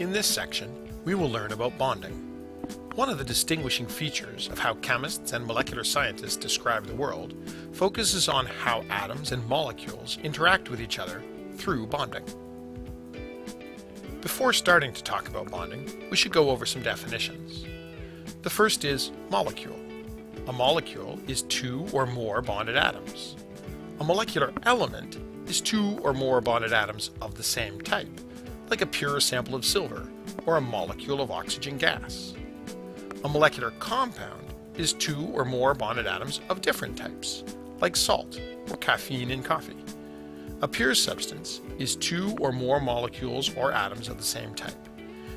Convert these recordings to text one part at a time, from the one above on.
In this section, we will learn about bonding. One of the distinguishing features of how chemists and molecular scientists describe the world focuses on how atoms and molecules interact with each other through bonding. Before starting to talk about bonding, we should go over some definitions. The first is molecule. A molecule is two or more bonded atoms. A molecular element is two or more bonded atoms of the same type, like a pure sample of silver or a molecule of oxygen gas. A molecular compound is two or more bonded atoms of different types, like salt or caffeine in coffee. A pure substance is two or more molecules or atoms of the same type.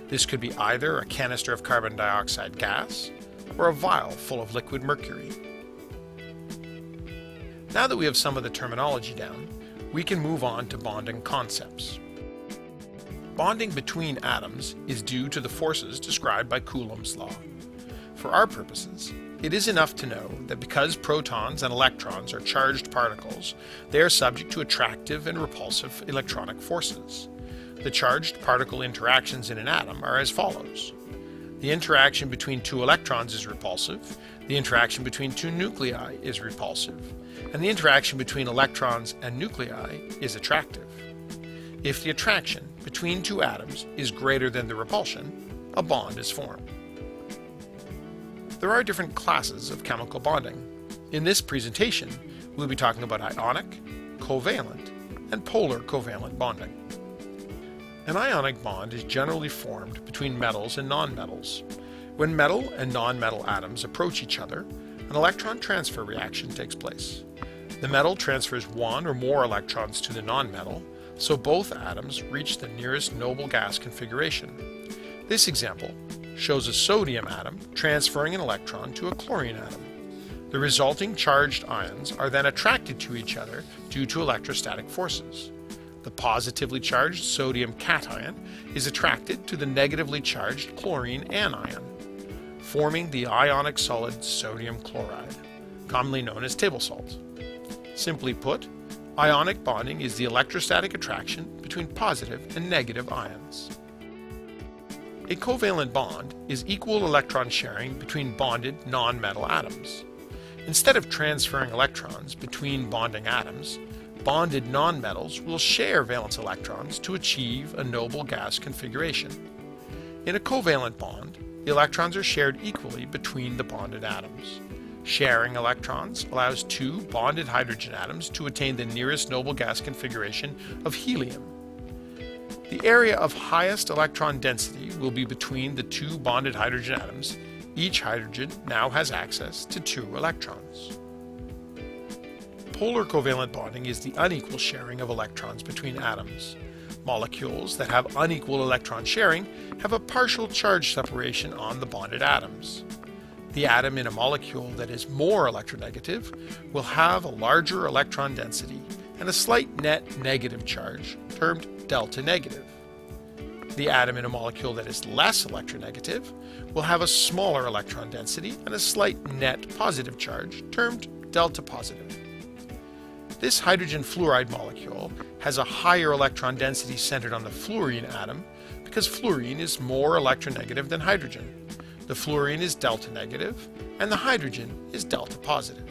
This could be either a canister of carbon dioxide gas or a vial full of liquid mercury. Now that we have some of the terminology down, we can move on to bonding concepts. Bonding between atoms is due to the forces described by Coulomb's law. For our purposes, it is enough to know that because protons and electrons are charged particles, they are subject to attractive and repulsive electronic forces. The charged particle interactions in an atom are as follows. The interaction between two electrons is repulsive, the interaction between two nuclei is repulsive, and the interaction between electrons and nuclei is attractive. If the attraction between two atoms is greater than the repulsion, a bond is formed. There are different classes of chemical bonding. In this presentation, we'll be talking about ionic, covalent, and polar covalent bonding. An ionic bond is generally formed between metals and nonmetals. When metal and nonmetal atoms approach each other, an electron transfer reaction takes place. The metal transfers one or more electrons to the nonmetal, so both atoms reach the nearest noble gas configuration. This example shows a sodium atom transferring an electron to a chlorine atom. The resulting charged ions are then attracted to each other due to electrostatic forces. The positively charged sodium cation is attracted to the negatively charged chlorine anion, forming the ionic solid sodium chloride, commonly known as table salt. Simply put, ionic bonding is the electrostatic attraction between positive and negative ions. A covalent bond is equal electron sharing between bonded nonmetal atoms. Instead of transferring electrons between bonding atoms, bonded nonmetals will share valence electrons to achieve a noble gas configuration. In a covalent bond, the electrons are shared equally between the bonded atoms. Sharing electrons allows two bonded hydrogen atoms to attain the nearest noble gas configuration of helium. The area of highest electron density will be between the two bonded hydrogen atoms. Each hydrogen now has access to two electrons. Polar covalent bonding is the unequal sharing of electrons between atoms. Molecules that have unequal electron sharing have a partial charge separation on the bonded atoms. The atom in a molecule that is more electronegative will have a larger electron density and a slight net negative charge, termed delta negative. The atom in a molecule that is less electronegative will have a smaller electron density and a slight net positive charge, termed delta positive. This hydrogen fluoride molecule has a higher electron density centered on the fluorine atom because fluorine is more electronegative than hydrogen. The fluorine is delta negative and the hydrogen is delta positive.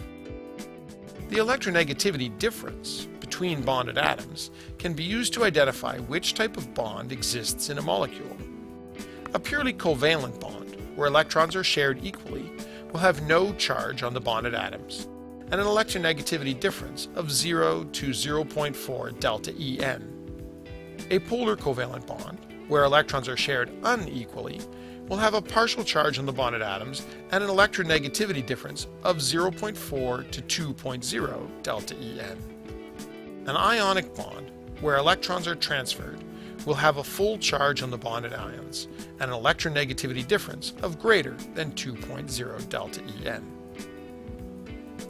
The electronegativity difference between bonded atoms can be used to identify which type of bond exists in a molecule. A purely covalent bond, where electrons are shared equally, will have no charge on the bonded atoms and an electronegativity difference of 0 to 0.4 delta En. A polar covalent bond, where electrons are shared unequally, will have a partial charge on the bonded atoms and an electronegativity difference of 0.4 to 2.0 delta En. An ionic bond, where electrons are transferred, will have a full charge on the bonded ions and an electronegativity difference of greater than 2.0 delta En.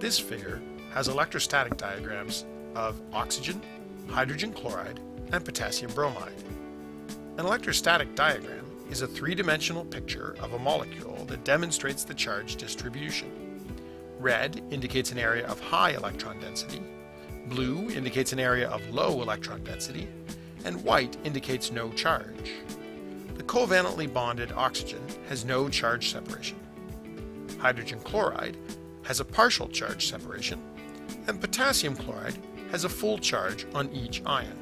This figure has electrostatic diagrams of oxygen, hydrogen chloride, and potassium bromide. An electrostatic diagram is a three-dimensional picture of a molecule that demonstrates the charge distribution. Red indicates an area of high electron density, blue indicates an area of low electron density, and white indicates no charge. The covalently bonded oxygen has no charge separation. Hydrogen chloride has a partial charge separation, and potassium chloride has a full charge on each ion.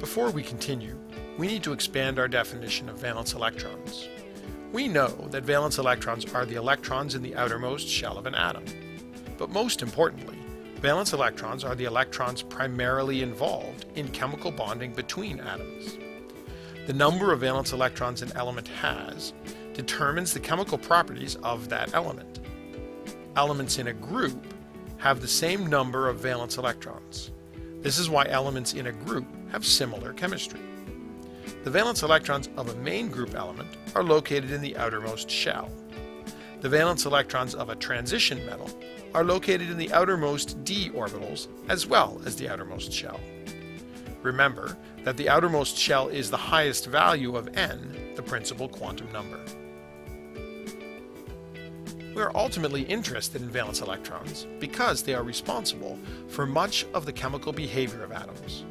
Before we continue, we need to expand our definition of valence electrons. We know that valence electrons are the electrons in the outermost shell of an atom. But most importantly, valence electrons are the electrons primarily involved in chemical bonding between atoms. The number of valence electrons an element has determines the chemical properties of that element. Elements in a group have the same number of valence electrons. This is why elements in a group have similar chemistry. The valence electrons of a main group element are located in the outermost shell. The valence electrons of a transition metal are located in the outermost d orbitals as well as the outermost shell. Remember that the outermost shell is the highest value of n, the principal quantum number. We are ultimately interested in valence electrons because they are responsible for much of the chemical behavior of atoms.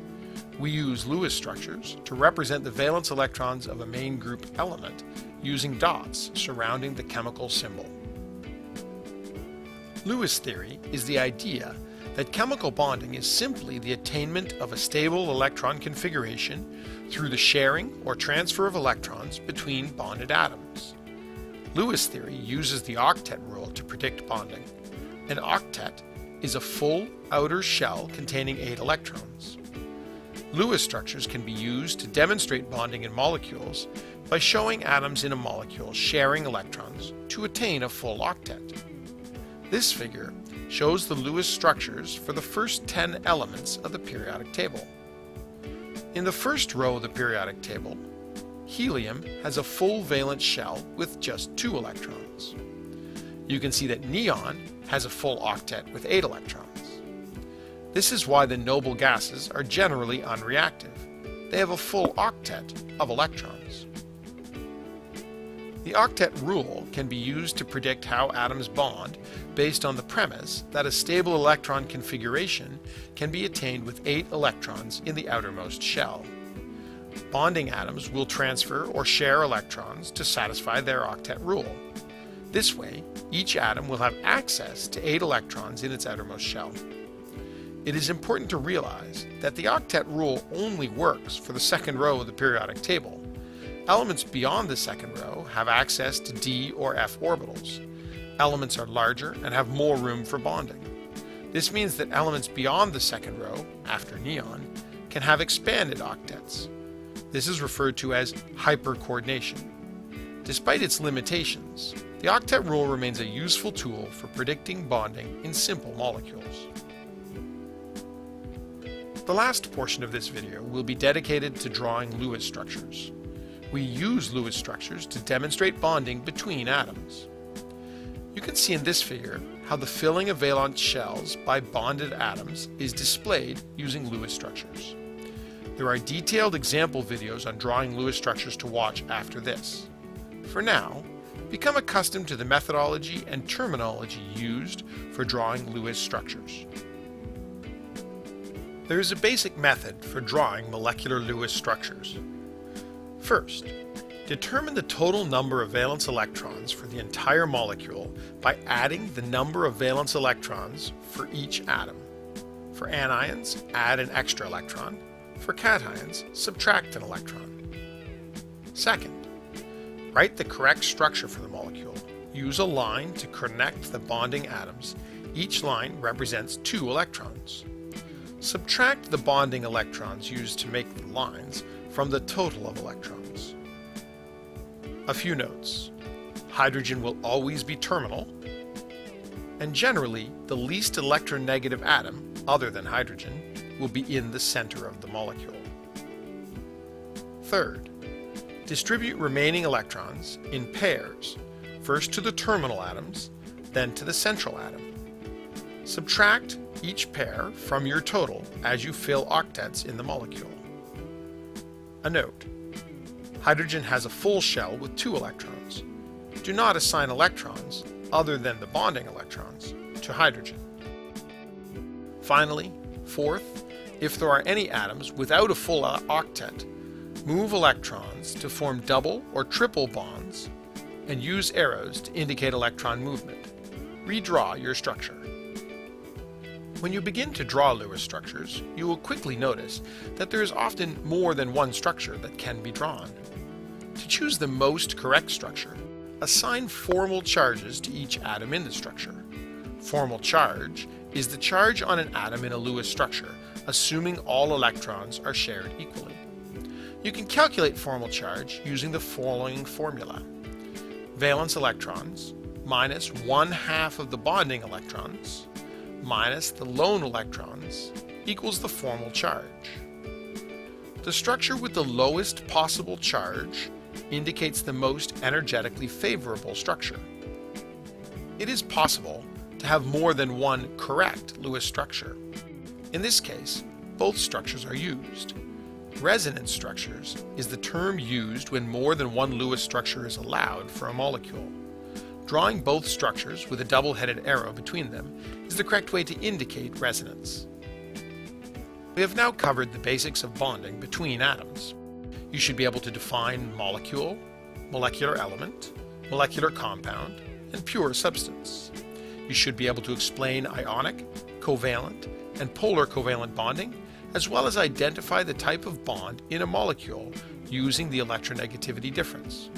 We use Lewis structures to represent the valence electrons of a main group element using dots surrounding the chemical symbol. Lewis theory is the idea that chemical bonding is simply the attainment of a stable electron configuration through the sharing or transfer of electrons between bonded atoms. Lewis theory uses the octet rule to predict bonding. An octet is a full outer shell containing 8 electrons. Lewis structures can be used to demonstrate bonding in molecules by showing atoms in a molecule sharing electrons to attain a full octet. This figure shows the Lewis structures for the first 10 elements of the periodic table. In the first row of the periodic table, helium has a full valence shell with just two electrons. You can see that neon has a full octet with eight electrons. This is why the noble gases are generally unreactive. They have a full octet of electrons. The octet rule can be used to predict how atoms bond based on the premise that a stable electron configuration can be attained with eight electrons in the outermost shell. Bonding atoms will transfer or share electrons to satisfy their octet rule. This way, each atom will have access to eight electrons in its outermost shell. It is important to realize that the octet rule only works for the second row of the periodic table. Elements beyond the second row have access to d or f orbitals. Elements are larger and have more room for bonding. This means that elements beyond the second row, after neon, can have expanded octets. This is referred to as hypercoordination. Despite its limitations, the octet rule remains a useful tool for predicting bonding in simple molecules. The last portion of this video will be dedicated to drawing Lewis structures. We use Lewis structures to demonstrate bonding between atoms. You can see in this figure how the filling of valence shells by bonded atoms is displayed using Lewis structures. There are detailed example videos on drawing Lewis structures to watch after this. For now, become accustomed to the methodology and terminology used for drawing Lewis structures. There is a basic method for drawing molecular Lewis structures. First, determine the total number of valence electrons for the entire molecule by adding the number of valence electrons for each atom. For anions, add an extra electron. For cations, subtract an electron. Second, write the correct structure for the molecule. Use a line to connect the bonding atoms. Each line represents two electrons. Subtract the bonding electrons used to make the lines from the total of electrons. A few notes. Hydrogen will always be terminal, and generally the least electronegative atom, other than hydrogen, will be in the center of the molecule. Third, distribute remaining electrons in pairs, first to the terminal atoms, then to the central atom. Subtract each pair from your total as you fill octets in the molecule. A note. Hydrogen has a full shell with two electrons. Do not assign electrons, other than the bonding electrons, to hydrogen. Finally, fourth, if there are any atoms without a full uh, octet, Move electrons to form double or triple bonds and use arrows to indicate electron movement. Redraw your structure. When you begin to draw Lewis structures, you will quickly notice that there is often more than one structure that can be drawn. To choose the most correct structure, assign formal charges to each atom in the structure. Formal charge is the charge on an atom in a Lewis structure, assuming all electrons are shared equally. You can calculate formal charge using the following formula. Valence electrons minus one half of the bonding electrons minus the lone electrons equals the formal charge. The structure with the lowest possible charge indicates the most energetically favorable structure. It is possible to have more than one correct Lewis structure. In this case, both structures are used. Resonance structures is the term used when more than one Lewis structure is allowed for a molecule. Drawing both structures with a double-headed arrow between them is the correct way to indicate resonance. We have now covered the basics of bonding between atoms. You should be able to define molecule, molecular element, molecular compound, and pure substance. You should be able to explain ionic, covalent, and polar covalent bonding, as well as identify the type of bond in a molecule using the electronegativity difference.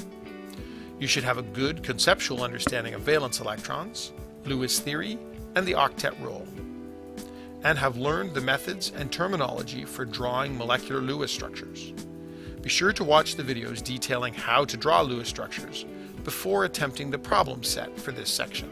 You should have a good conceptual understanding of valence electrons, Lewis theory, and the octet rule, and have learned the methods and terminology for drawing molecular Lewis structures. Be sure to watch the videos detailing how to draw Lewis structures before attempting the problem set for this section.